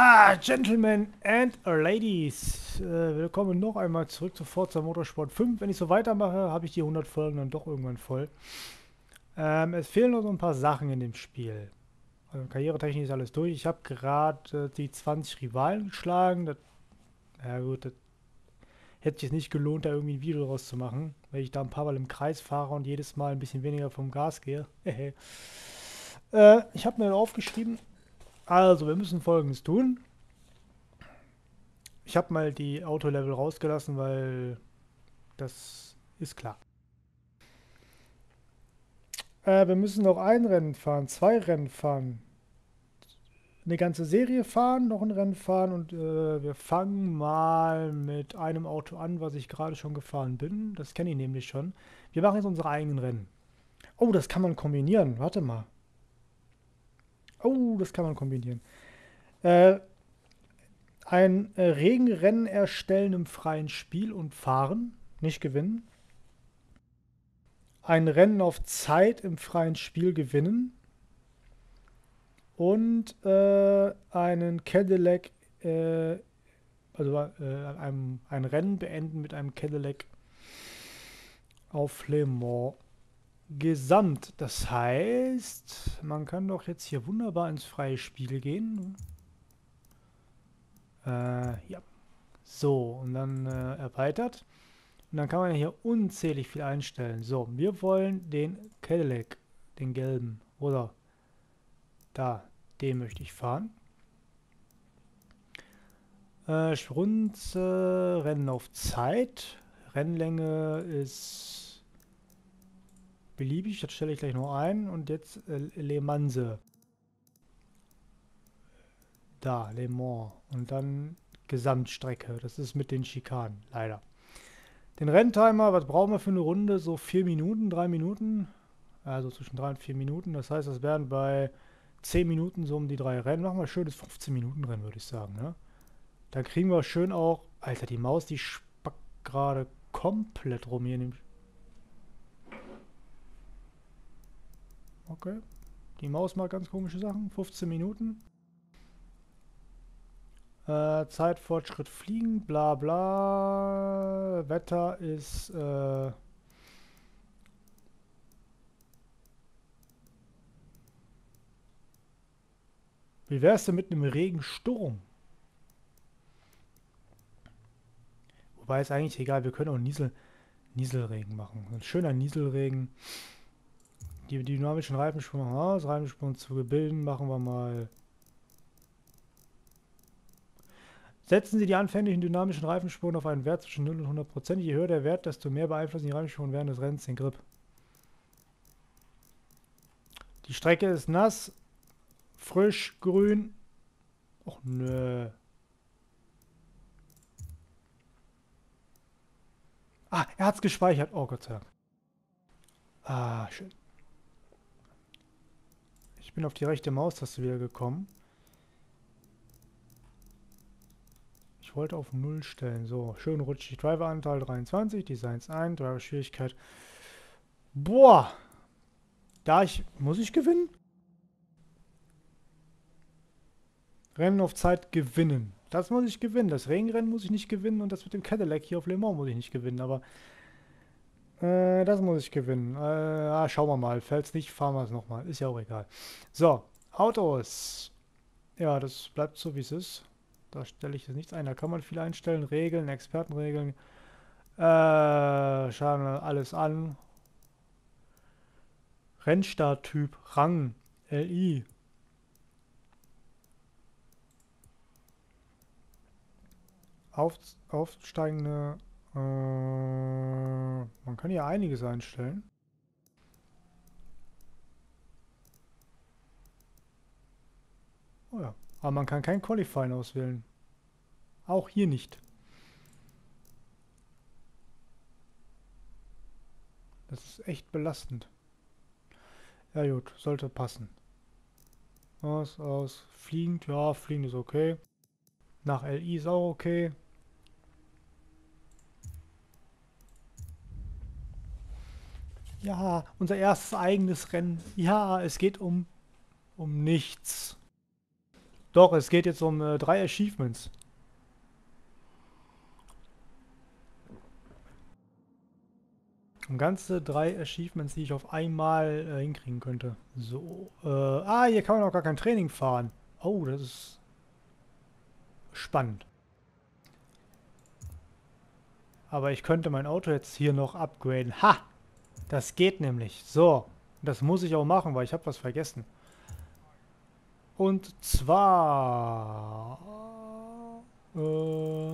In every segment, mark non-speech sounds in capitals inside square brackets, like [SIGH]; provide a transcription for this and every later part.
Ah, Gentlemen and Ladies, äh, willkommen noch einmal zurück zu Forza Motorsport 5. Wenn ich so weitermache, habe ich die 100 Folgen dann doch irgendwann voll. Ähm, es fehlen noch so ein paar Sachen in dem Spiel. Also karrieretechnisch ist alles durch. Ich habe gerade äh, die 20 Rivalen geschlagen. Das, ja gut, das hätte sich nicht gelohnt, da irgendwie ein Video draus zu machen, weil ich da ein paar Mal im Kreis fahre und jedes Mal ein bisschen weniger vom Gas gehe. [LAUGHS] äh, ich habe mir aufgeschrieben, also, wir müssen folgendes tun. Ich habe mal die Autolevel rausgelassen, weil das ist klar. Äh, wir müssen noch ein Rennen fahren, zwei Rennen fahren. Eine ganze Serie fahren, noch ein Rennen fahren und äh, wir fangen mal mit einem Auto an, was ich gerade schon gefahren bin. Das kenne ich nämlich schon. Wir machen jetzt unsere eigenen Rennen. Oh, das kann man kombinieren. Warte mal. Oh, das kann man kombinieren. Äh, ein äh, Regenrennen erstellen im freien Spiel und fahren, nicht gewinnen. Ein Rennen auf Zeit im freien Spiel gewinnen. Und äh, einen Cadillac, äh, also äh, einem, ein Rennen beenden mit einem Cadillac auf Le Mans gesamt. Das heißt, man kann doch jetzt hier wunderbar ins freie Spiel gehen. Äh, ja. So, und dann äh, erweitert. Und dann kann man hier unzählig viel einstellen. So, wir wollen den Cadillac, den gelben, oder da, den möchte ich fahren. Äh, Sprunze, Rennen auf Zeit. Rennlänge ist beliebig, das stelle ich gleich noch ein. Und jetzt äh, Le Manse. Da, Le Mans. Und dann Gesamtstrecke. Das ist mit den Schikanen, leider. Den Renntimer, was brauchen wir für eine Runde? So vier Minuten, drei Minuten. Also zwischen drei und vier Minuten. Das heißt, das werden bei zehn Minuten so um die drei Rennen. Machen wir schönes 15 Minuten Rennen, würde ich sagen. Ne? Dann kriegen wir schön auch... Alter, die Maus, die spackt gerade komplett rum hier in dem Okay. Die Maus macht ganz komische Sachen. 15 Minuten. Äh, Zeitfortschritt fliegen, bla bla. Wetter ist... Äh, Wie wär's denn mit einem Regensturm? Wobei ist eigentlich egal, wir können auch Niesel, Nieselregen machen. Ein schöner Nieselregen. Die dynamischen Reifenspuren aus. Reifenspuren zu bilden machen wir mal. Setzen Sie die anfänglichen dynamischen Reifenspuren auf einen Wert zwischen 0 und 100 Prozent. Je höher der Wert, desto mehr beeinflussen die Reifenspuren während des Rennens den Grip. Die Strecke ist nass, frisch, grün. Och nö. Ah, er hat es gespeichert. Oh Gott sei Dank. Ah, schön bin auf die rechte Maustaste wieder gekommen. Ich wollte auf 0 stellen. So, schön rutschig. Driver-Anteil 23, Designs 1, Driver-Schwierigkeit. Boah! Da ich... Muss ich gewinnen? Rennen auf Zeit gewinnen. Das muss ich gewinnen. Das Regenrennen muss ich nicht gewinnen und das mit dem Cadillac hier auf Le Mans muss ich nicht gewinnen. Aber äh, das muss ich gewinnen. Äh, ah, schauen wir mal. Fällt's nicht, fahren wir es nochmal. Ist ja auch egal. So, Autos. Ja, das bleibt so, wie es ist. Da stelle ich jetzt nichts ein. Da kann man viel einstellen. Regeln, Expertenregeln. Äh, schauen wir alles an. Rennstarttyp, Rang, LI. Auf, aufsteigende äh, man kann hier einiges einstellen. Oh ja, aber man kann kein Qualifying auswählen. Auch hier nicht. Das ist echt belastend. Ja gut, sollte passen. Aus, aus, fliegend, ja, fliegend ist okay. Nach LI ist auch okay. Ja, unser erstes eigenes Rennen. Ja, es geht um, um nichts. Doch, es geht jetzt um äh, drei Achievements. Um ganze drei Achievements, die ich auf einmal äh, hinkriegen könnte. So. Äh, ah, hier kann man auch gar kein Training fahren. Oh, das ist spannend. Aber ich könnte mein Auto jetzt hier noch upgraden. Ha! Das geht nämlich. So. Das muss ich auch machen, weil ich habe was vergessen. Und zwar... Äh,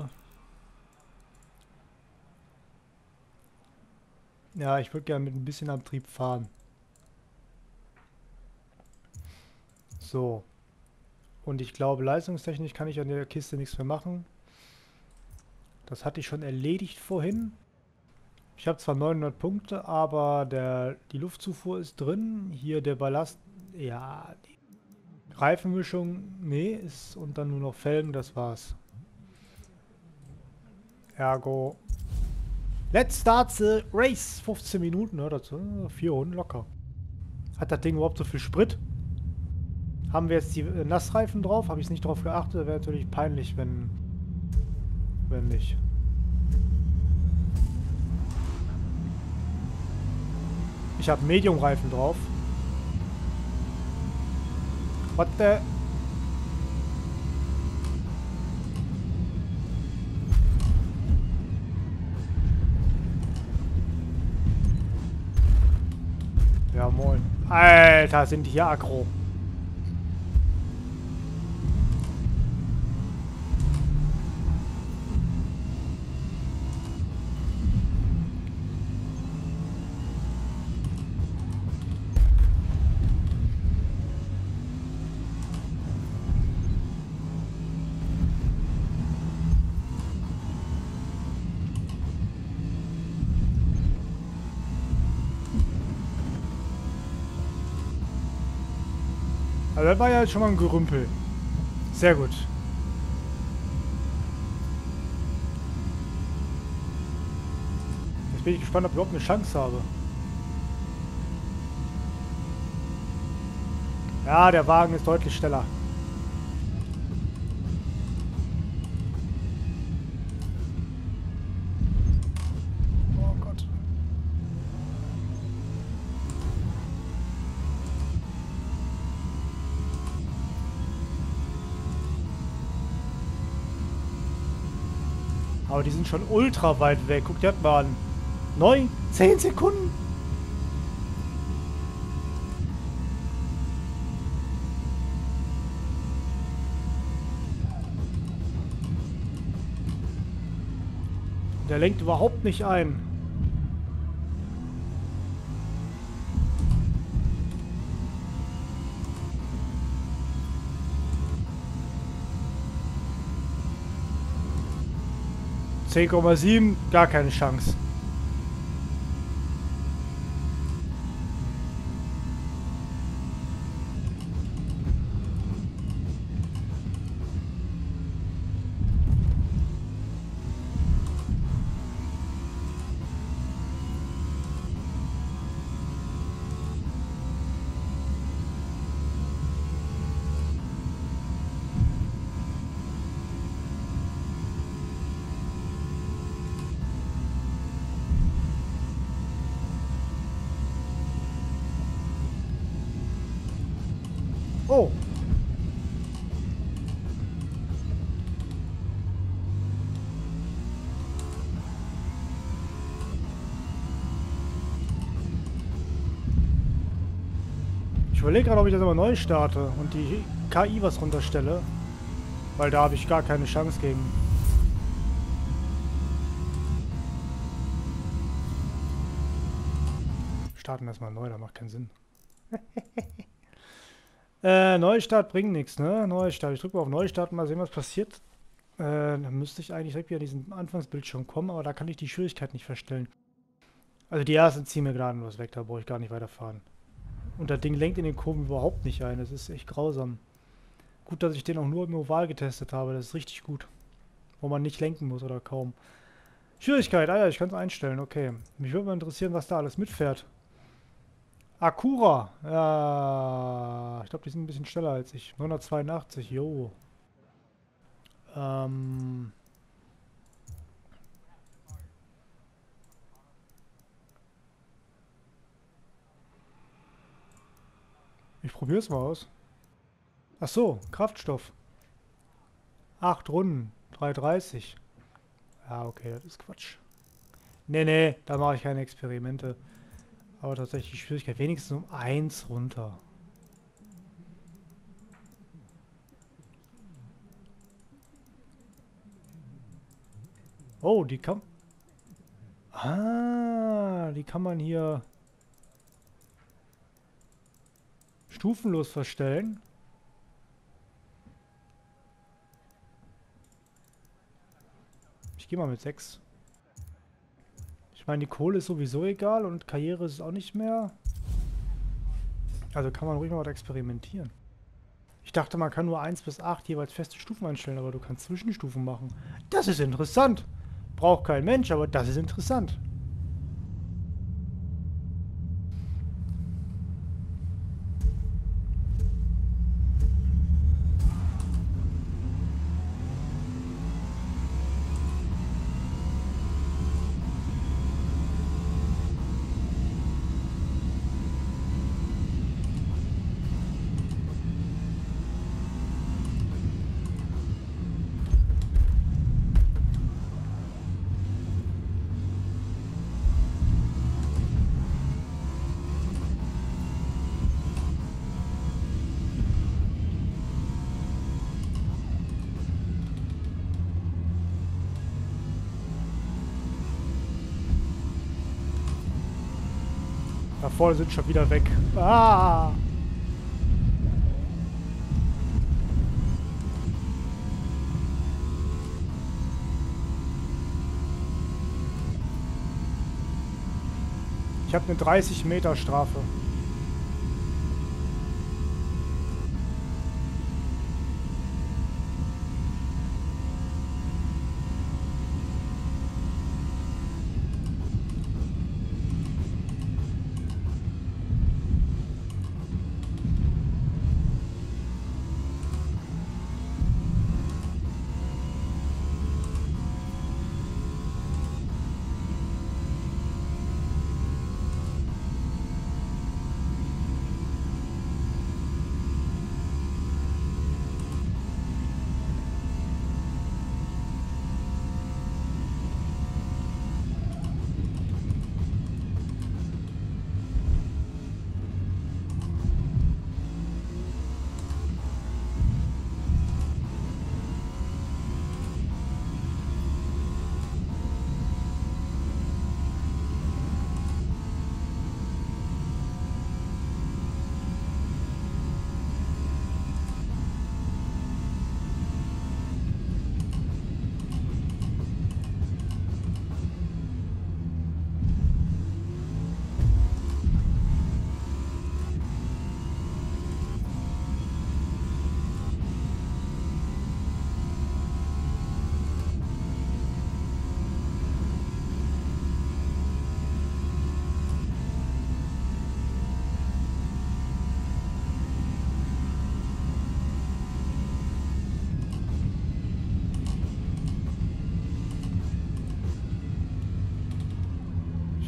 ja, ich würde gerne mit ein bisschen Antrieb fahren. So. Und ich glaube, leistungstechnisch kann ich an der Kiste nichts mehr machen. Das hatte ich schon erledigt vorhin. Ich habe zwar 900 Punkte, aber der, die Luftzufuhr ist drin. Hier der Ballast, ja, die Reifenmischung, nee, ist und dann nur noch Felgen, das war's. Ergo. Let's start the race. 15 Minuten, ne, dazu 400 locker. Hat das Ding überhaupt so viel Sprit? Haben wir jetzt die äh, Nassreifen drauf? Habe ich nicht drauf geachtet? Wäre natürlich peinlich, wenn wenn nicht. Ich habe Medium-Reifen drauf. What the... Ja, moin. Alter, sind die hier aggro. Das war ja schon mal ein Gerümpel. Sehr gut. Jetzt bin ich gespannt, ob ich überhaupt eine Chance habe. Ja, der Wagen ist deutlich schneller. Aber die sind schon ultra weit weg. Guck dir das mal an. 9, 10 Sekunden. Der lenkt überhaupt nicht ein. 10,7, gar keine Chance. Oh. Ich überlege gerade, ob ich das aber neu starte und die KI was runterstelle. Weil da habe ich gar keine Chance gegen. Starten erstmal neu, da macht keinen Sinn. [LAUGHS] Äh, Neustart bringt nichts, ne? Neustart. Ich drücke mal auf Neustart mal sehen, was passiert. Äh, dann müsste ich eigentlich direkt wieder diesen Anfangsbildschirm kommen, aber da kann ich die Schwierigkeit nicht verstellen. Also die ersten ziehen mir gnadenlos weg, da brauche ich gar nicht weiterfahren. Und das Ding lenkt in den Kurven überhaupt nicht ein, das ist echt grausam. Gut, dass ich den auch nur im Oval getestet habe, das ist richtig gut. Wo man nicht lenken muss oder kaum. Schwierigkeit, ah ja, ich kann es einstellen, okay. Mich würde mal interessieren, was da alles mitfährt. Akura. Ja, ich glaube, die sind ein bisschen schneller als ich. 982, jo. Ähm... Ich probiere es mal aus. Ach so, Kraftstoff. 8 Runden, 3,30. Ja, okay, das ist Quatsch. Nee, nee, da mache ich keine Experimente. Aber tatsächlich die Schwierigkeit wenigstens um 1 runter. Oh, die kann... Ah, die kann man hier stufenlos verstellen. Ich gehe mal mit 6. Ich meine, die Kohle ist sowieso egal und Karriere ist auch nicht mehr. Also kann man ruhig mal was experimentieren. Ich dachte, man kann nur 1 bis 8 jeweils feste Stufen einstellen, aber du kannst Zwischenstufen machen. Das ist interessant. Braucht kein Mensch, aber das ist interessant. Vorne sind schon wieder weg. Ah! Ich habe eine 30 Meter Strafe.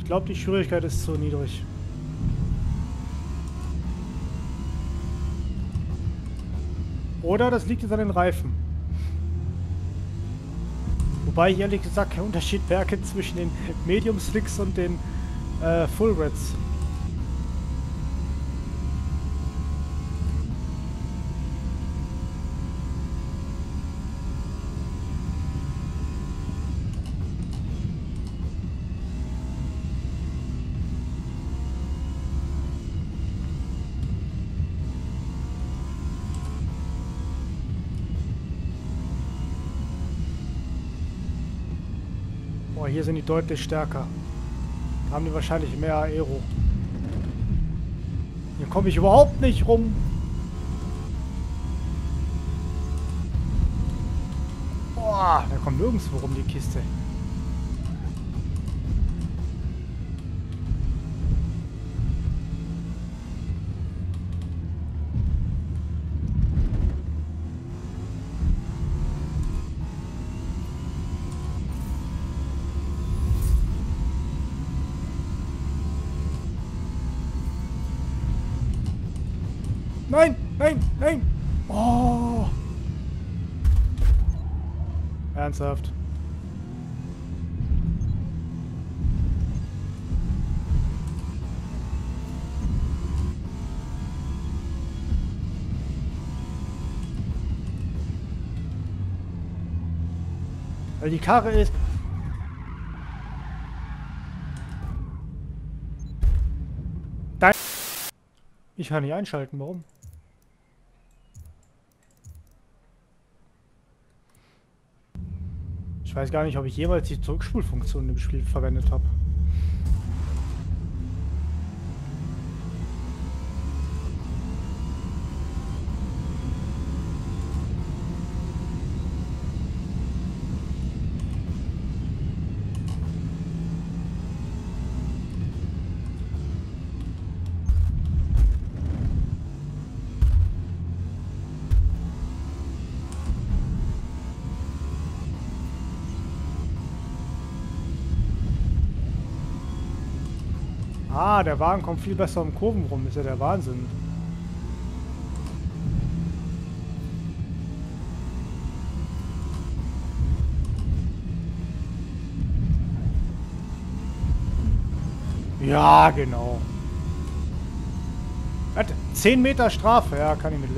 Glaube, die Schwierigkeit ist zu niedrig. Oder das liegt jetzt an den Reifen. Wobei ich ehrlich gesagt keinen Unterschied merke zwischen den Medium Slicks und den äh, Full Reds. Hier sind die deutlich stärker. Da haben die wahrscheinlich mehr Aero. Hier komme ich überhaupt nicht rum. Boah, da kommt nirgendwo rum die Kiste. Ernsthaft. Weil die Karre ist... Ich kann nicht einschalten, warum? Ich weiß gar nicht, ob ich jemals die Zurückspulfunktion im Spiel verwendet habe. Ah, der Wagen kommt viel besser um Kurven rum. Ist ja der Wahnsinn. Ja, genau. 10 Meter Strafe, ja, kann ich mit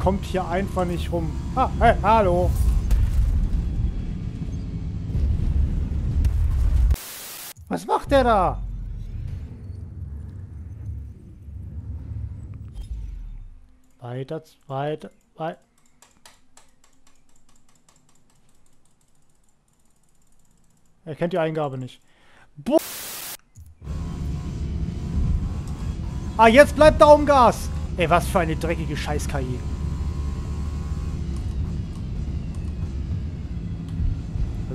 kommt hier einfach nicht rum. Ah, hey, hallo. Was macht der da? Weiter, weiter, weiter. Er kennt die Eingabe nicht. Boah. Ah, jetzt bleibt da um Gas. Ey, was für eine dreckige Scheiß-KI.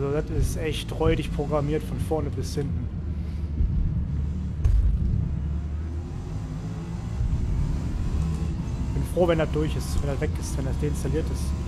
Also das ist echt räudig programmiert von vorne bis hinten. Bin froh, wenn er durch ist, wenn er weg ist, wenn er deinstalliert ist.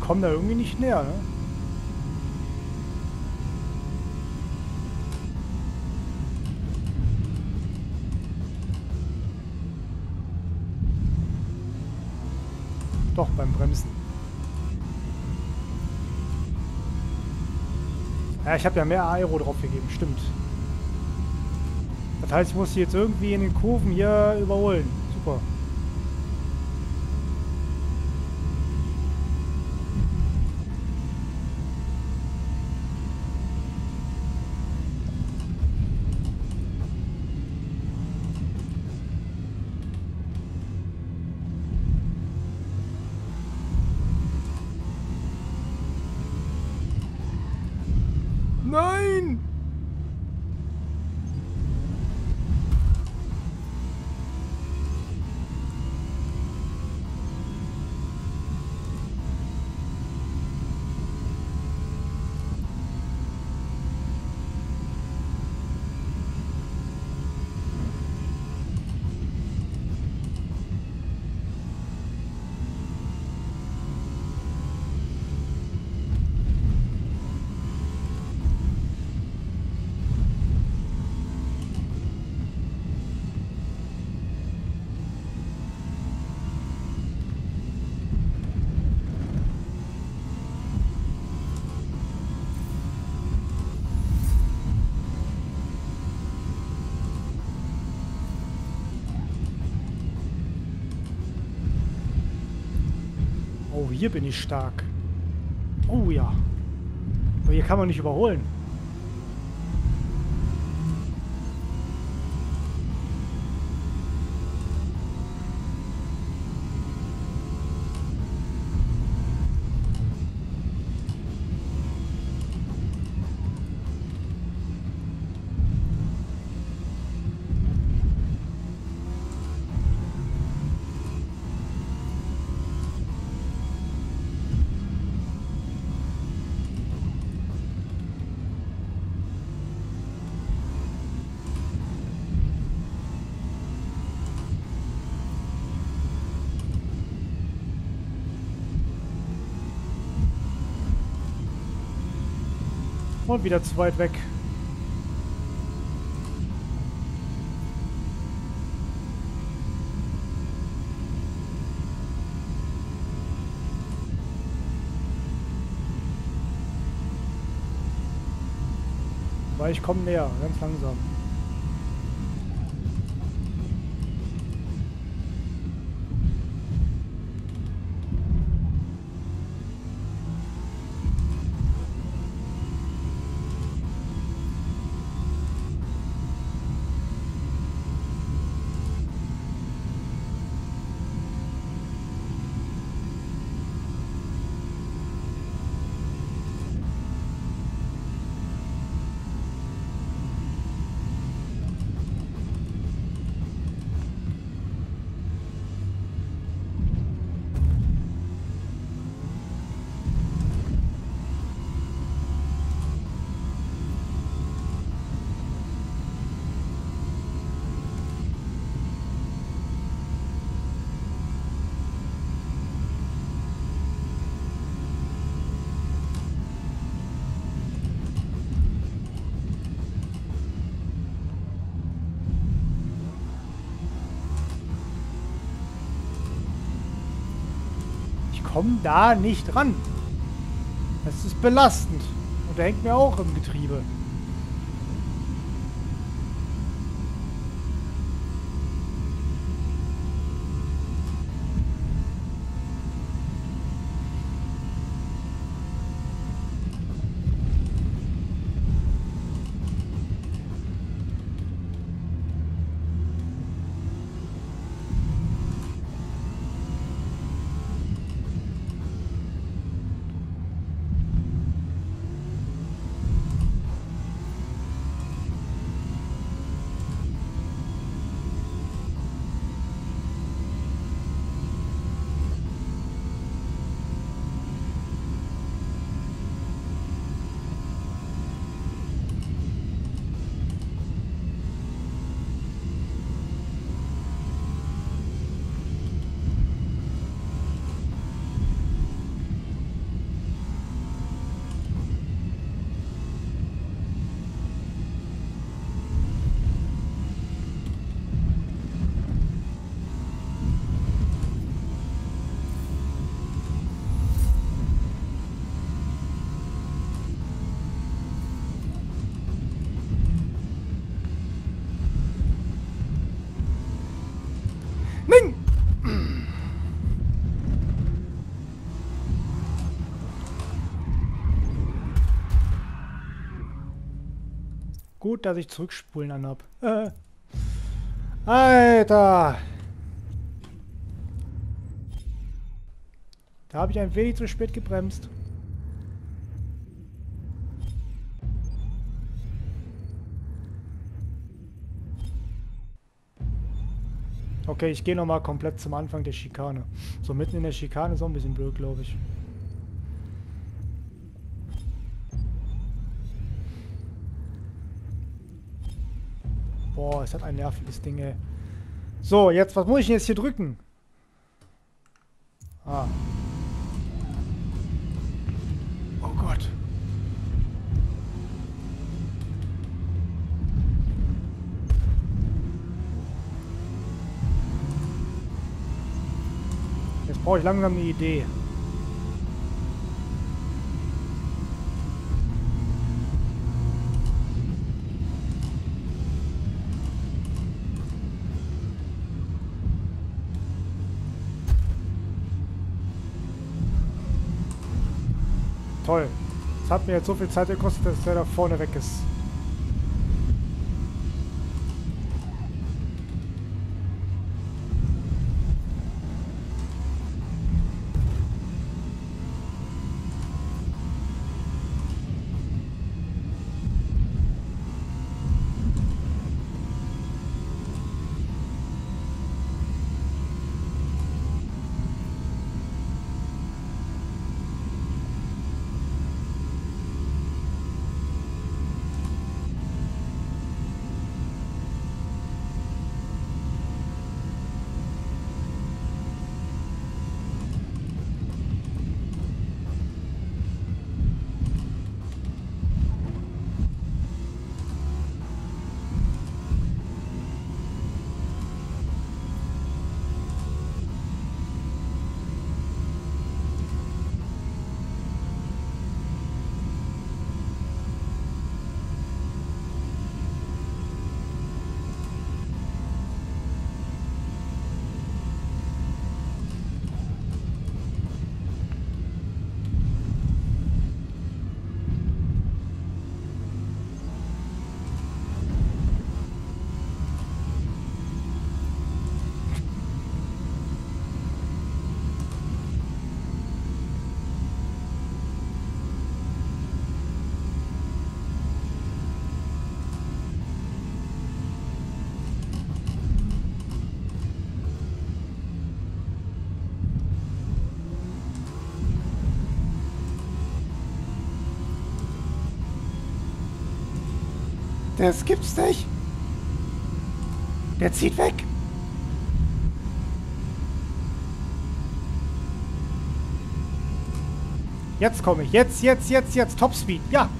Ich komme da irgendwie nicht näher, ne? Doch, beim Bremsen. Ja, ich habe ja mehr Aero drauf gegeben, stimmt. Das heißt, ich muss die jetzt irgendwie in den Kurven hier überholen. Super. Nein! Oh, hier bin ich stark. Oh ja. Aber hier kann man nicht überholen. Und wieder zu weit weg. Weil ich komme näher, ganz langsam. Komme da nicht ran. Das ist belastend. Und der hängt mir auch im Getriebe. Gut, dass ich zurückspulen anhab. Äh. Alter! Da habe ich ein wenig zu spät gebremst. Okay, ich gehe nochmal komplett zum Anfang der Schikane. So mitten in der Schikane ist auch ein bisschen blöd, glaube ich. Boah, es hat ein nerviges Ding, ey. So, jetzt, was muss ich denn jetzt hier drücken? Ah. Oh Gott. Jetzt brauche ich langsam eine Idee. Hat mir jetzt so viel Zeit gekostet, dass der da vorne weg ist. Das gibt's nicht. Der zieht weg. Jetzt komme ich. Jetzt, jetzt, jetzt, jetzt. Topspeed. Ja.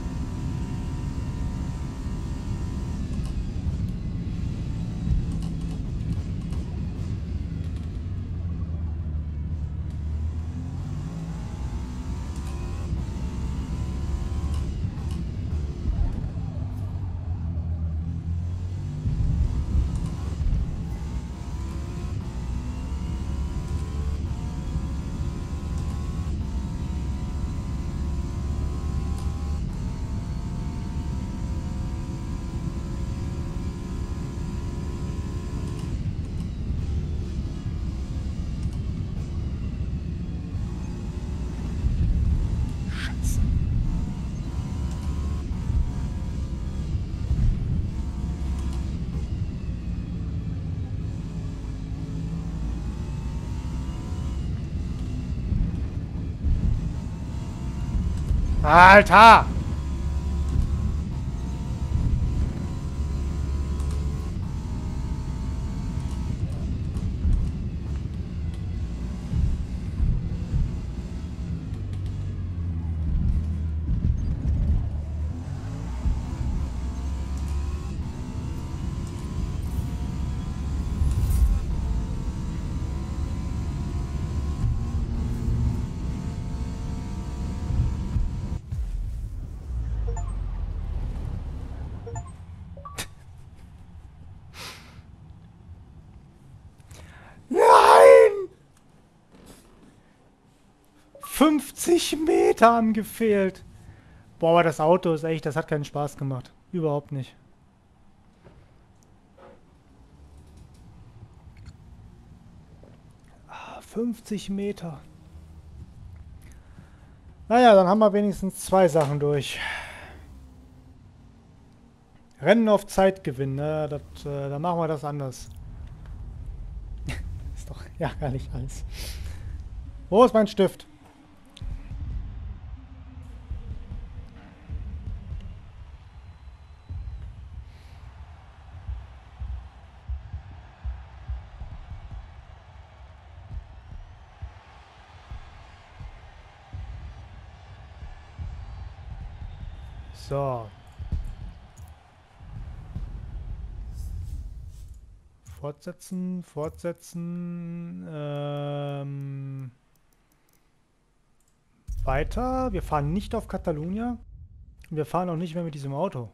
Alter! 50 Meter haben gefehlt. Boah, aber das Auto ist echt, das hat keinen Spaß gemacht. Überhaupt nicht. Ah, 50 Meter. Naja, dann haben wir wenigstens zwei Sachen durch. Rennen auf Zeit gewinnen, ne? Das, äh, dann machen wir das anders. [LAUGHS] ist doch ärgerlich alles. Wo ist mein Stift? So. Fortsetzen, fortsetzen. Ähm, weiter. Wir fahren nicht auf Catalunya. Wir fahren auch nicht mehr mit diesem Auto.